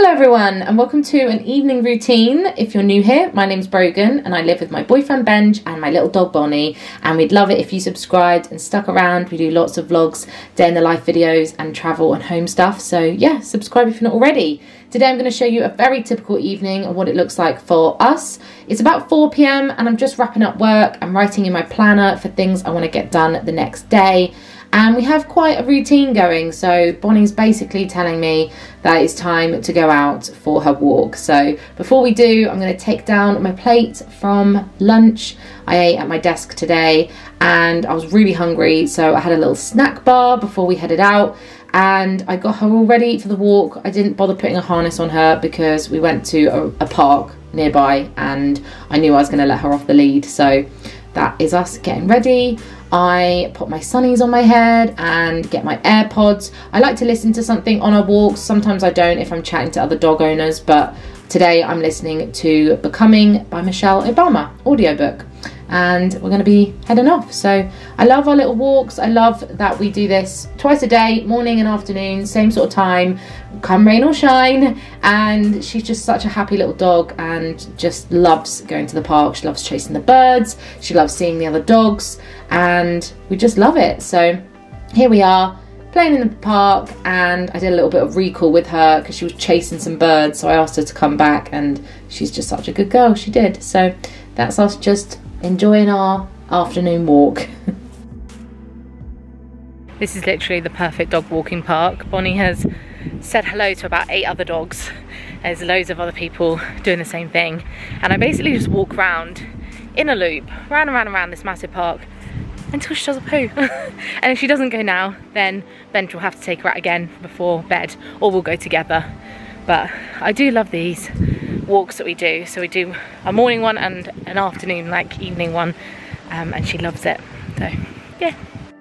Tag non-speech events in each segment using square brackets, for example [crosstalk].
Hello everyone and welcome to an evening routine. If you're new here, my name's Brogan and I live with my boyfriend Benj and my little dog Bonnie and we'd love it if you subscribed and stuck around. We do lots of vlogs, day in the life videos and travel and home stuff. So yeah, subscribe if you're not already. Today I'm going to show you a very typical evening and what it looks like for us. It's about 4pm and I'm just wrapping up work. I'm writing in my planner for things I want to get done the next day and we have quite a routine going so Bonnie's basically telling me that it's time to go out for her walk. So before we do I'm going to take down my plate from lunch. I ate at my desk today and I was really hungry so I had a little snack bar before we headed out. And I got her all ready for the walk. I didn't bother putting a harness on her because we went to a, a park nearby and I knew I was going to let her off the lead. So that is us getting ready I put my sunnies on my head and get my AirPods. I like to listen to something on our walks. Sometimes I don't if I'm chatting to other dog owners, but today I'm listening to Becoming by Michelle Obama audiobook and we're going to be heading off. So I love our little walks. I love that we do this twice a day, morning and afternoon, same sort of time, come rain or shine. And she's just such a happy little dog and just loves going to the park. She loves chasing the birds. She loves seeing the other dogs and we just love it. So here we are playing in the park and I did a little bit of recall with her because she was chasing some birds so I asked her to come back and she's just such a good girl she did so that's us just enjoying our afternoon walk. this is literally the perfect dog walking park. Bonnie has said hello to about eight other dogs. There's loads of other people doing the same thing. And I basically just walk around in a loop, round and round and round this massive park until she does a poo. [laughs] and if she doesn't go now, then Ben will have to take her out again before bed or we'll go together. But I do love these walks that we do. So we do a morning one and an afternoon, like evening one, um, and she loves it. So yeah.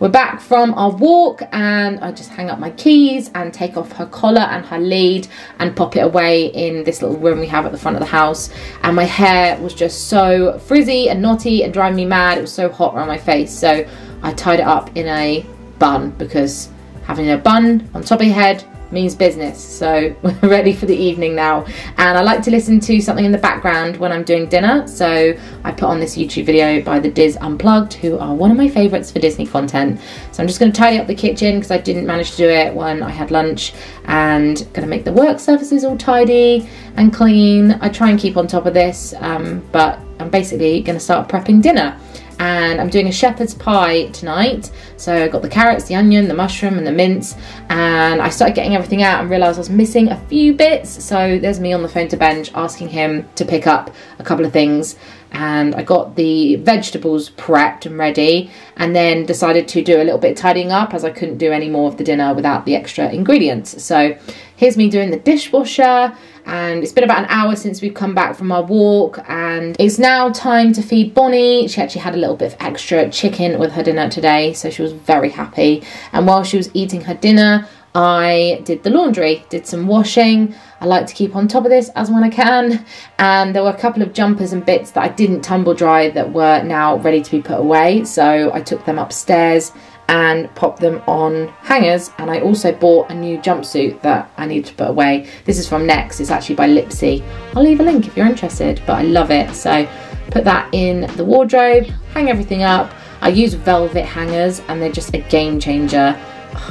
We're back from our walk and I just hang up my keys and take off her collar and her lead and pop it away in this little room we have at the front of the house. And my hair was just so frizzy and knotty and driving me mad. It was so hot around my face. So I tied it up in a bun because having a bun on top of your head means business. So we're [laughs] ready for the evening now. And I like to listen to something in the background when I'm doing dinner. So I put on this YouTube video by the DIS Unplugged, who are one of my favorites for Disney content. So I'm just gonna tidy up the kitchen because I didn't manage to do it when I had lunch and gonna make the work surfaces all tidy and clean. I try and keep on top of this, um, but I'm basically gonna start prepping dinner and I'm doing a shepherd's pie tonight. So I got the carrots, the onion, the mushroom and the mince and I started getting everything out and realised I was missing a few bits. So there's me on the phone to Benj asking him to pick up a couple of things and I got the vegetables prepped and ready and then decided to do a little bit of tidying up as I couldn't do any more of the dinner without the extra ingredients. So here's me doing the dishwasher and it's been about an hour since we've come back from our walk and it's now time to feed Bonnie. She actually had a little bit of extra chicken with her dinner today so she was very happy and while she was eating her dinner I did the laundry, did some washing. I like to keep on top of this as when I can. And there were a couple of jumpers and bits that I didn't tumble dry that were now ready to be put away. So I took them upstairs and popped them on hangers and I also bought a new jumpsuit that I need to put away. This is from Next, it's actually by Lipsy. I'll leave a link if you're interested, but I love it. So put that in the wardrobe, hang everything up. I use velvet hangers and they're just a game changer.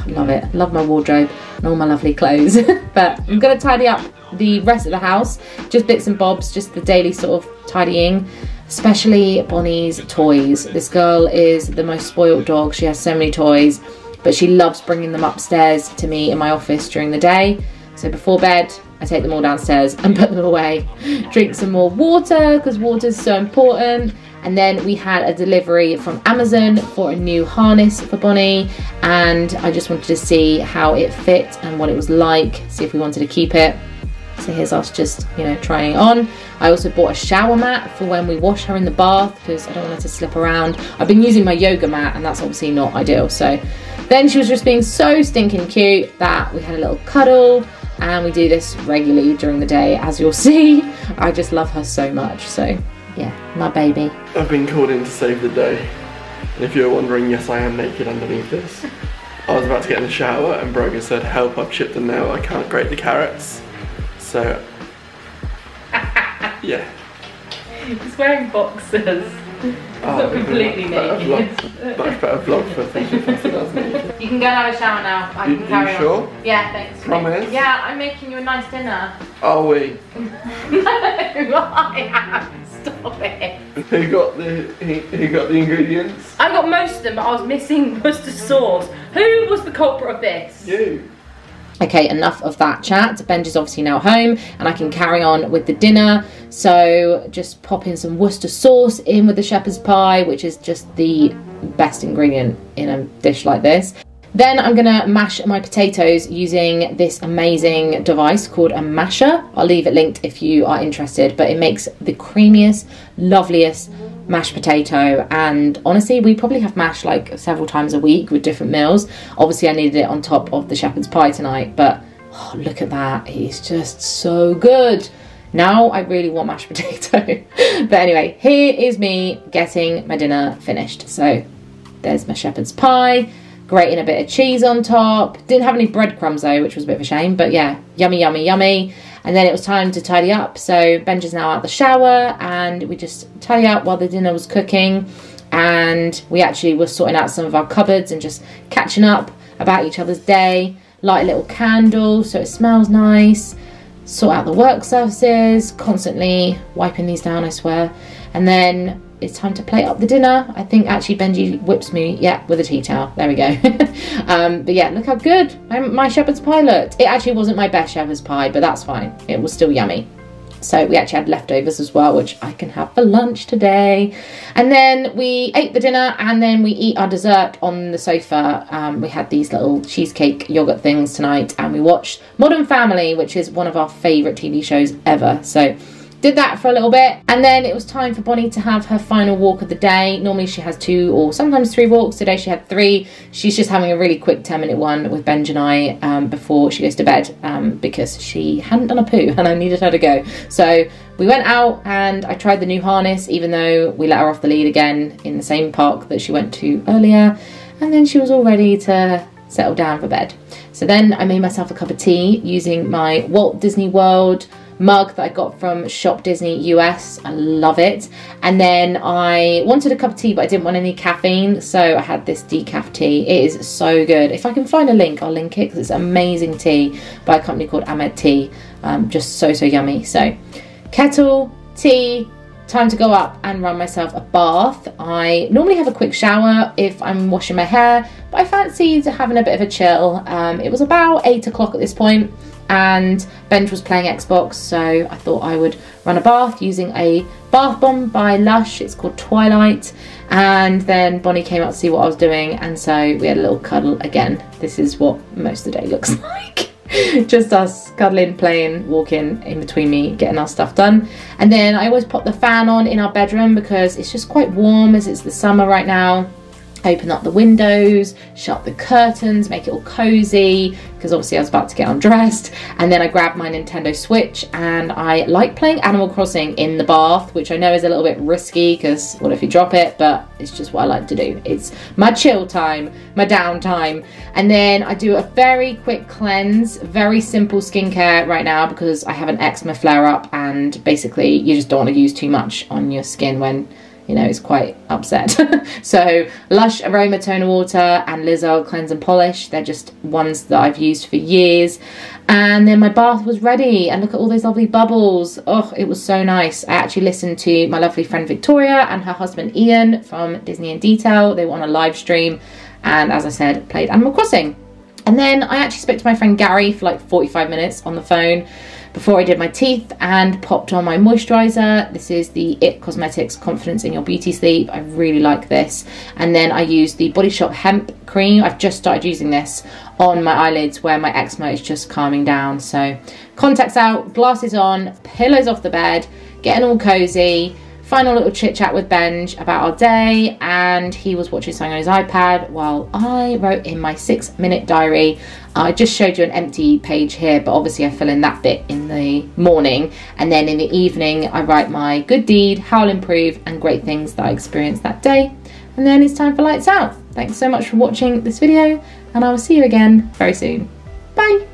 Love it, love my wardrobe and all my lovely clothes. [laughs] but I'm gonna tidy up the rest of the house, just bits and bobs, just the daily sort of tidying especially Bonnie's toys. This girl is the most spoiled dog. She has so many toys, but she loves bringing them upstairs to me in my office during the day. So before bed, I take them all downstairs and [laughs] put them away. Drink some more water because water is so important. And then we had a delivery from Amazon for a new harness for Bonnie. And I just wanted to see how it fit and what it was like, see if we wanted to keep it. So here's us just, you know, trying on. I also bought a shower mat for when we wash her in the bath because I don't want her to slip around. I've been using my yoga mat and that's obviously not ideal. So then she was just being so stinking cute that we had a little cuddle and we do this regularly during the day as you'll [laughs] see. I just love her so much. So yeah, my baby. I've been called in to save the day. And if you're wondering, yes, I am naked underneath this. I was about to get in the shower and Brogan said, help, I've chipped a nail, I can't grate the carrots. So, [laughs] yeah. He's wearing boxers. He's Oh, not completely better naked. vlog- Much better vlog for Future Festivals naked. You can go and have a shower now. I You- can you carry on. sure? Yeah, thanks. Promise? Yeah, I'm making you a nice dinner. Are we? [laughs] no, [laughs] I am. Stop it. Who got the who, who got the ingredients? I got most of them, but I was missing [laughs] Worcester sauce. Who was the culprit of this? You. Okay, enough of that chat. Benji's obviously now home and I can carry on with the dinner. So just pop in some Worcester sauce in with the shepherd's pie, which is just the best ingredient in a dish like this. Then I'm gonna mash my potatoes using this amazing device called a masher. I'll leave it linked if you are interested, but it makes the creamiest, loveliest mashed potato. And honestly, we probably have mash like several times a week with different meals. Obviously, I needed it on top of the shepherd's pie tonight, but oh, look at that. It's just so good. Now I really want mashed [laughs] potato. but anyway, here is me getting my dinner finished. So there's my shepherd's pie, grating a bit of cheese on top. Didn't have any breadcrumbs though, which was a bit of a shame, but yeah, yummy, yummy, yummy. And then it was time to tidy up. So Benji's now out the shower and we just tidy up while the dinner was cooking. And we actually were sorting out some of our cupboards and just catching up about each other's day. Light a little candle so it smells nice sort out the work surfaces, constantly wiping these down, I swear. And then it's time to plate up the dinner. I think actually Benji whips me, yeah, with a tea towel. There we go. [laughs] um, but yeah, look how good my, my shepherd's pie looked. It actually wasn't my best shepherd's pie, but that's fine. It was still yummy. So we actually had leftovers as well, which I can have for lunch today. And then we ate the dinner and then we eat our dessert on the sofa. Um, we had these little cheesecake yogurt things tonight and we watched Modern Family, which is one of our favourite TV shows ever. So did that for a little bit and then it was time for Bonnie to have her final walk of the day. Normally she has two or sometimes three walks. Today she had three. She's just having a really quick 10 minute one with Benj and I um, before she goes to bed um, because she hadn't done a poo [laughs] and I needed her to go. So we went out and I tried the new harness even though we let her off the lead again in the same park that she went to earlier and then she was all ready to settle down for bed. So then I made myself a cup of tea using my Walt Disney World mug that I got from Shop Disney US. I love it. And then I wanted a cup of tea, but I didn't want any caffeine, so I had this decaf tea. It is so good. If I can find a link, I'll link it because it's amazing tea by a company called Ahmad Tea. Um, just so so yummy. So kettle tea. Time to go up and run myself a bath. I normally have a quick shower if I'm washing my hair, but I fancied having a bit of a chill. Um, it was about eight o'clock at this point and Benj was playing Xbox, so I thought I would run a bath using a bath bomb by Lush. It's called Twilight. And then Bonnie came out to see what I was doing, and so we had a little cuddle again. This is what most of the day looks [laughs] like. Just us cuddling, playing, walking in between me, getting our stuff done. And then I always pop the fan on in our bedroom because it's just quite warm as it's the summer right now open up the windows, shut the curtains, make it all cozy, because obviously I was about to get undressed. And then I grabbed my Nintendo Switch and I like playing Animal Crossing in the bath, which I know is a little bit risky because what if you drop it? But it's just what I like to do. It's my chill time, my downtime. And then I do a very quick cleanse, very simple skincare right now because I have an eczema flare up and basically you just don't want to use too much on your skin when you know, it's quite upset. [laughs] so Lush Eau Roma Toner Water and Liz Earle Cleanse and Polish, they're just ones that I've used for years. And then my bath was ready and look at all those lovely bubbles. Oh, it was so nice. I actually listened to my lovely friend Victoria and her husband Ian from Disney in Detail. They were on a live stream and as I said, played Animal Crossing. And then I actually spoke to my friend Gary for like 45 minutes on the phone before I did my teeth and popped on my moisturizer. This is the IT Cosmetics Confidence in Your Beauty Sleep. I really like this. And then I used the Body Shop Hemp Cream. I've just started using this on my eyelids where my eczema is just calming down. So contacts out, glasses on, pillows off the bed, getting all cozy final little chit chat with Benj about our day, and he was watching something on his iPad while I wrote in my six minute diary. I just showed you an empty page here, but obviously I fill in that bit in the morning, and then in the evening I write my good deed, how I'll improve, and great things that I experienced that day. And then it's time for lights out. Thanks so much for watching this video, and I will see you again very soon. Bye!